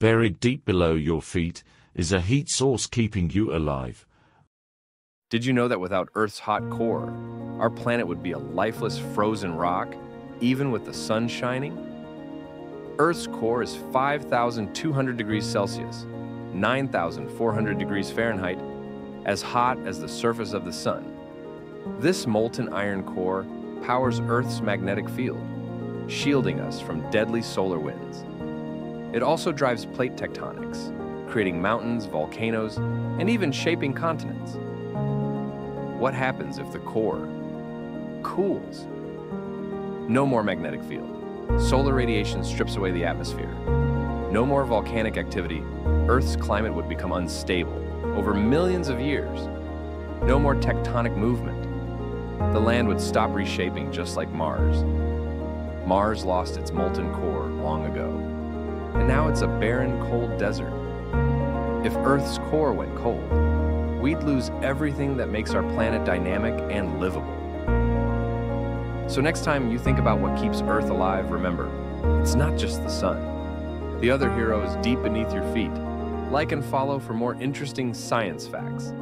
Buried deep below your feet is a heat source keeping you alive. Did you know that without Earth's hot core, our planet would be a lifeless frozen rock, even with the sun shining? Earth's core is 5,200 degrees Celsius, 9,400 degrees Fahrenheit, as hot as the surface of the sun. This molten iron core powers Earth's magnetic field, shielding us from deadly solar winds. It also drives plate tectonics, creating mountains, volcanoes, and even shaping continents. What happens if the core cools? No more magnetic field. Solar radiation strips away the atmosphere. No more volcanic activity. Earth's climate would become unstable over millions of years. No more tectonic movement. The land would stop reshaping just like Mars. Mars lost its molten core long ago, and now it's a barren, cold desert. If Earth's core went cold, we'd lose everything that makes our planet dynamic and livable. So next time you think about what keeps Earth alive, remember, it's not just the sun. The other hero is deep beneath your feet. Like and follow for more interesting science facts.